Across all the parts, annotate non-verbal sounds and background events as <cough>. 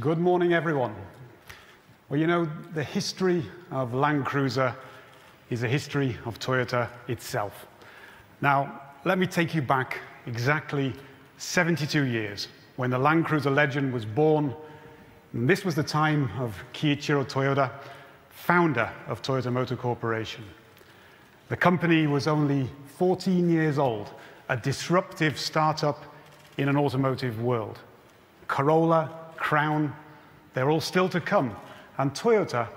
Good morning, everyone. Well, you know, the history of Land Cruiser is a history of Toyota itself. Now, let me take you back exactly 72 years when the Land Cruiser legend was born. And this was the time of Kiichiro Toyoda, founder of Toyota Motor Corporation. The company was only 14 years old, a disruptive startup in an automotive world. Corolla, Crown, they're all still to come, and Toyota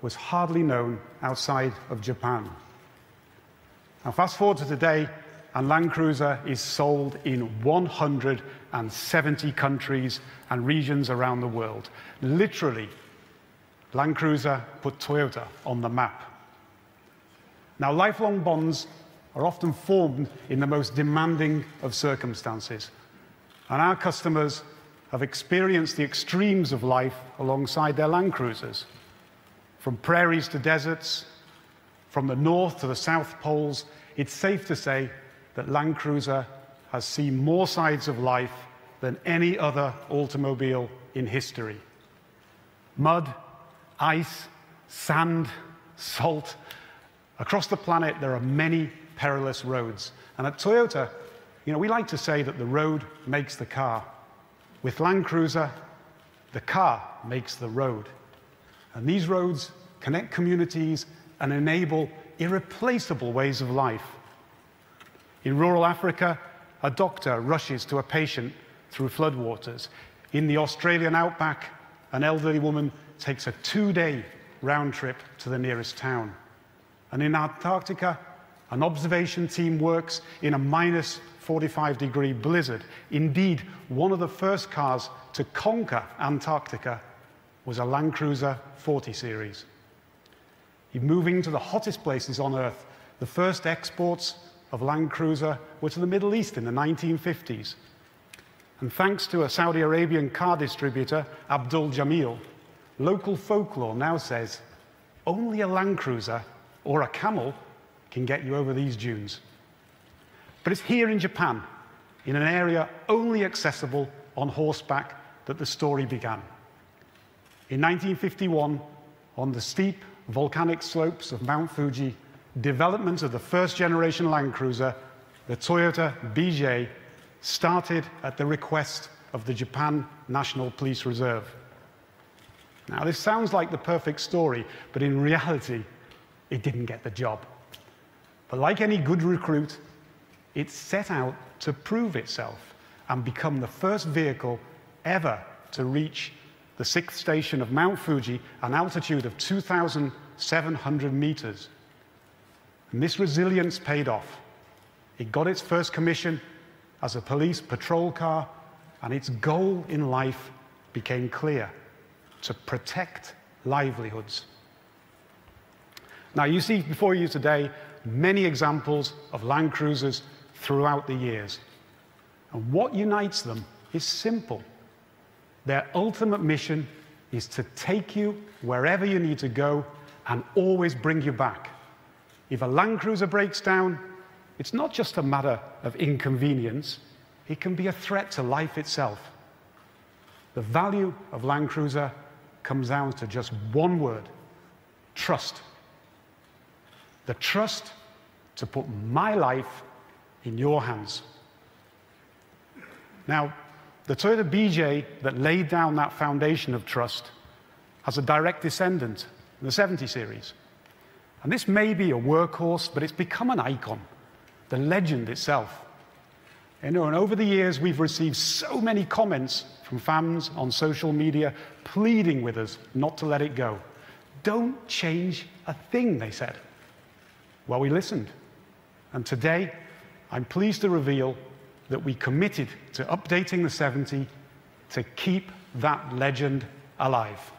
was hardly known outside of Japan. Now, fast forward to today, and Land Cruiser is sold in 170 countries and regions around the world. Literally, Land Cruiser put Toyota on the map. Now, lifelong bonds are often formed in the most demanding of circumstances, and our customers have experienced the extremes of life alongside their Land Cruisers. From prairies to deserts, from the north to the south poles, it's safe to say that Land Cruiser has seen more sides of life than any other automobile in history. Mud, ice, sand, salt. Across the planet, there are many perilous roads. And at Toyota, you know, we like to say that the road makes the car. With Land Cruiser, the car makes the road. And these roads connect communities and enable irreplaceable ways of life. In rural Africa, a doctor rushes to a patient through floodwaters. In the Australian outback, an elderly woman takes a two day round trip to the nearest town. And in Antarctica, an observation team works in a minus 45 degree blizzard. Indeed, one of the first cars to conquer Antarctica was a Land Cruiser 40 Series. Moving to the hottest places on Earth, the first exports of Land Cruiser were to the Middle East in the 1950s. And thanks to a Saudi Arabian car distributor, Abdul Jameel, local folklore now says only a Land Cruiser or a camel can get you over these dunes. But it's here in Japan, in an area only accessible on horseback, that the story began. In 1951, on the steep volcanic slopes of Mount Fuji, development of the first generation Land Cruiser, the Toyota BJ, started at the request of the Japan National Police Reserve. Now, this sounds like the perfect story, but in reality, it didn't get the job. But like any good recruit, it set out to prove itself and become the first vehicle ever to reach the sixth station of Mount Fuji, an altitude of 2,700 meters. And this resilience paid off. It got its first commission as a police patrol car, and its goal in life became clear to protect livelihoods. Now, you see before you today many examples of Land Cruisers throughout the years. And what unites them is simple. Their ultimate mission is to take you wherever you need to go and always bring you back. If a Land Cruiser breaks down, it's not just a matter of inconvenience, it can be a threat to life itself. The value of Land Cruiser comes down to just one word trust. The trust to put my life in your hands. Now, the Toyota BJ that laid down that foundation of trust has a direct descendant in the 70 series. And this may be a workhorse, but it's become an icon, the legend itself. You know, and over the years, we've received so many comments from fans on social media pleading with us not to let it go. Don't change a thing, they said. Well, we listened. And today, I'm pleased to reveal that we committed to updating the 70 to keep that legend alive.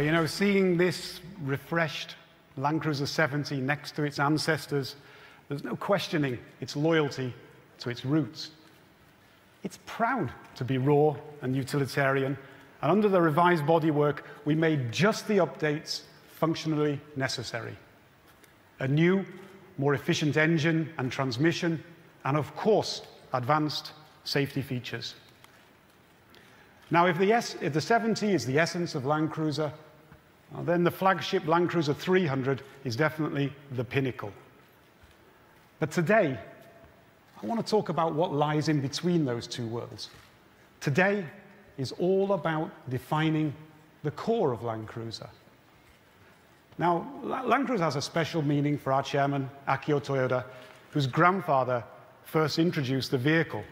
Well, you know, seeing this refreshed Land Cruiser 70 next to its ancestors, there's no questioning its loyalty to its roots. It's proud to be raw and utilitarian, and under the revised bodywork, we made just the updates functionally necessary. A new, more efficient engine and transmission, and of course, advanced safety features. Now, if the, S if the 70 is the essence of Land Cruiser, then the flagship Land Cruiser 300 is definitely the pinnacle. But today, I want to talk about what lies in between those two worlds. Today is all about defining the core of Land Cruiser. Now, Land Cruiser has a special meaning for our chairman, Akio Toyoda, whose grandfather first introduced the vehicle.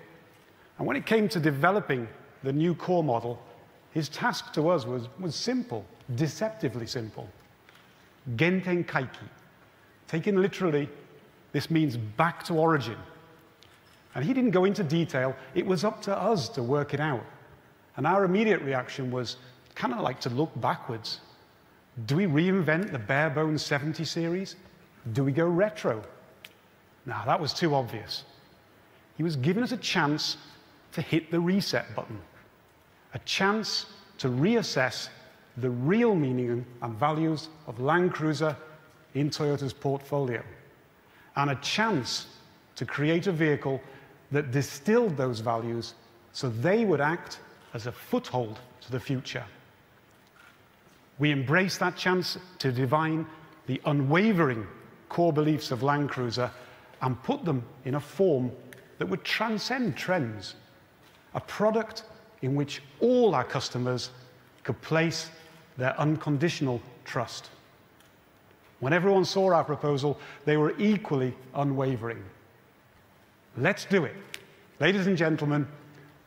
And when it came to developing the new core model, his task to us was, was simple, deceptively simple. Genten Kaiki. Taken literally, this means back to origin. And he didn't go into detail. It was up to us to work it out. And our immediate reaction was kind of like to look backwards. Do we reinvent the bare bones 70 series? Do we go retro? Now, that was too obvious. He was giving us a chance to hit the reset button, a chance to reassess the real meaning and values of Land Cruiser in Toyota's portfolio, and a chance to create a vehicle that distilled those values so they would act as a foothold to the future. We embrace that chance to divine the unwavering core beliefs of Land Cruiser and put them in a form that would transcend trends, a product in which all our customers could place their unconditional trust. When everyone saw our proposal, they were equally unwavering. Let's do it. Ladies and gentlemen,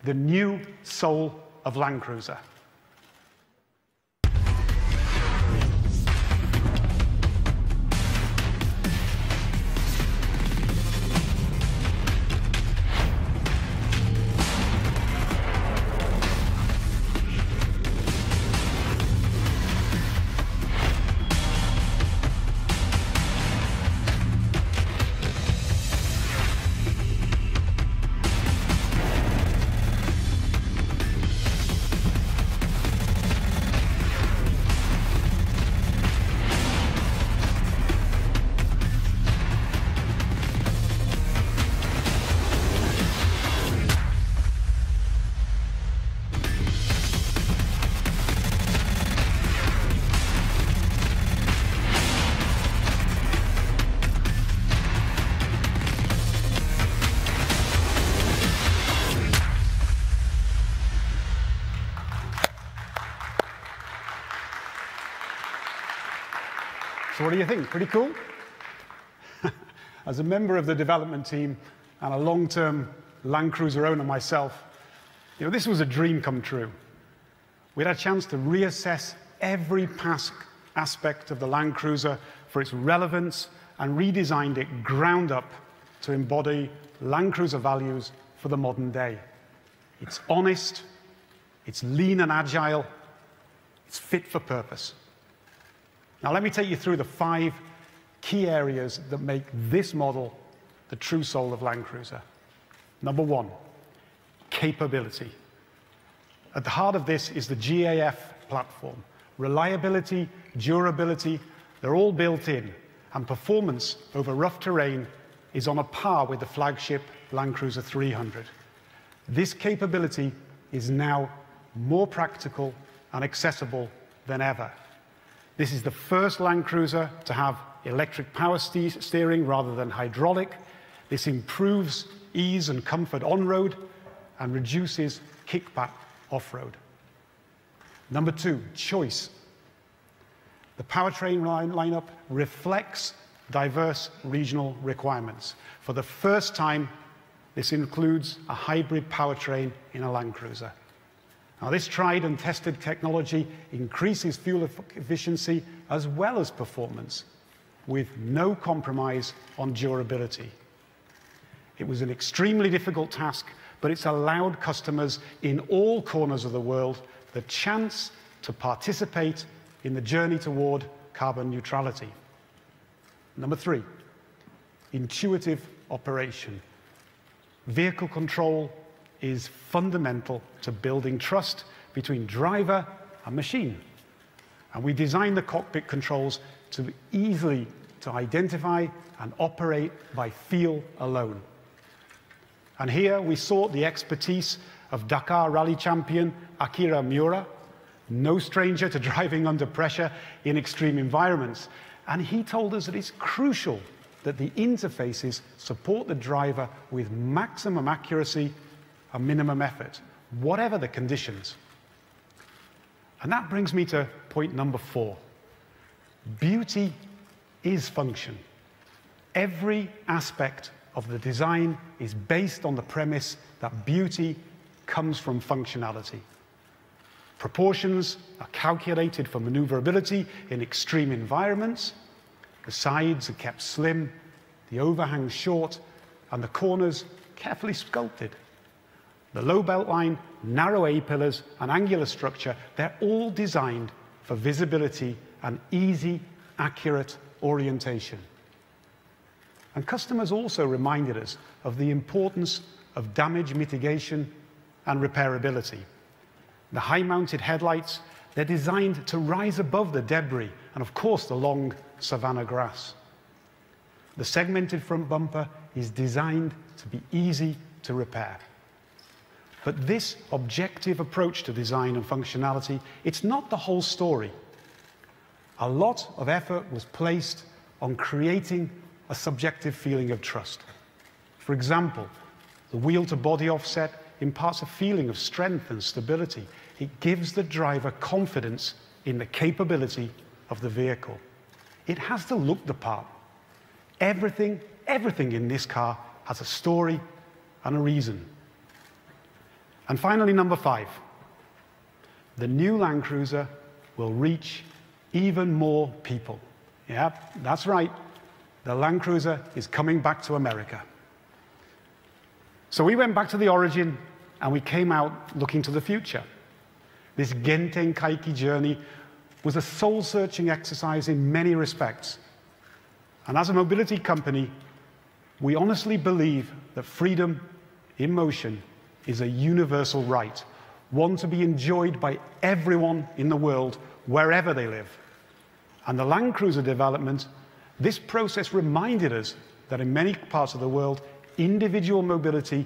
the new soul of Land Cruiser. So what do you think? Pretty cool? <laughs> As a member of the development team and a long-term Land Cruiser owner myself, you know, this was a dream come true. We had a chance to reassess every past aspect of the Land Cruiser for its relevance and redesigned it ground up to embody Land Cruiser values for the modern day. It's honest, it's lean and agile, it's fit for purpose. Now, let me take you through the five key areas that make this model the true soul of Land Cruiser. Number one, capability. At the heart of this is the GA-F platform. Reliability, durability, they're all built in, and performance over rough terrain is on a par with the flagship Land Cruiser 300. This capability is now more practical and accessible than ever. This is the first Land Cruiser to have electric power steering rather than hydraulic. This improves ease and comfort on-road and reduces kickback off-road. Number two, choice. The powertrain line lineup reflects diverse regional requirements. For the first time, this includes a hybrid powertrain in a Land Cruiser. Now, this tried and tested technology increases fuel efficiency as well as performance, with no compromise on durability. It was an extremely difficult task, but it's allowed customers in all corners of the world the chance to participate in the journey toward carbon neutrality. Number three, intuitive operation. Vehicle control is fundamental to building trust between driver and machine. And we designed the cockpit controls to easily to identify and operate by feel alone. And here we sought the expertise of Dakar rally champion Akira Miura, no stranger to <laughs> driving under pressure in extreme environments. And he told us that it's crucial that the interfaces support the driver with maximum accuracy and minimum effort, whatever the conditions. And that brings me to point number four. Beauty is function. Every aspect of the design is based on the premise that beauty comes from functionality. Proportions are calculated for maneuverability in extreme environments. The sides are kept slim, the overhang short, and the corners carefully sculpted. The low belt line, narrow A-pillars, and angular structure, they're all designed for visibility and easy, accurate orientation. And customers also reminded us of the importance of damage mitigation and repairability. The high-mounted headlights, they're designed to rise above the debris and, of course, the long savanna grass. The segmented front bumper is designed to be easy to repair. But this objective approach to design and functionality, it's not the whole story. A lot of effort was placed on creating a subjective feeling of trust. For example, the wheel-to-body offset imparts a feeling of strength and stability. It gives the driver confidence in the capability of the vehicle. It has to look the part. Everything, everything in this car has a story and a reason. And finally, number five, the new Land Cruiser will reach even more people. Yeah, that's right. The Land Cruiser is coming back to America. So we went back to the origin and we came out looking to the future. This Genten Kaiki journey was a soul searching exercise in many respects. And as a mobility company, we honestly believe that freedom in motion is a universal right, one to be enjoyed by everyone in the world, wherever they live. And the Land Cruiser development, this process reminded us that in many parts of the world, individual mobility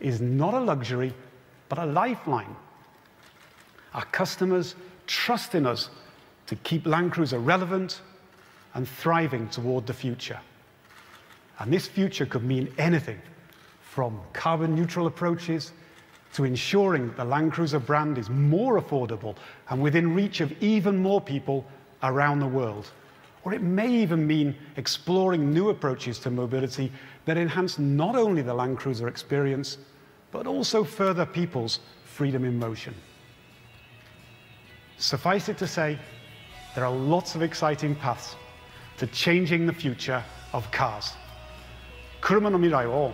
is not a luxury, but a lifeline. Our customers trust in us to keep Land Cruiser relevant and thriving toward the future. And this future could mean anything from carbon neutral approaches to ensuring the Land Cruiser brand is more affordable and within reach of even more people around the world. Or it may even mean exploring new approaches to mobility that enhance not only the Land Cruiser experience, but also further people's freedom in motion. Suffice it to say, there are lots of exciting paths to changing the future of cars. 車の未来を